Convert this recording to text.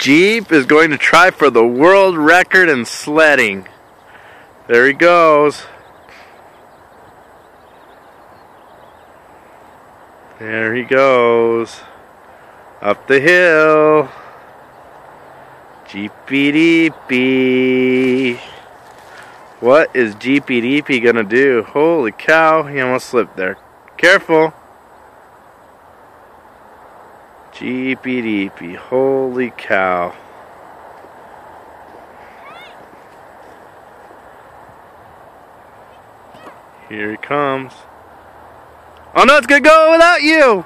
Jeep is going to try for the world record in sledding. There he goes. There he goes. Up the hill. Jeepy. What is Jeepy gonna do? Holy cow, he almost slipped there. Careful. Jeepy deepy. Holy cow. Here he comes. Oh no, it's gonna go without you!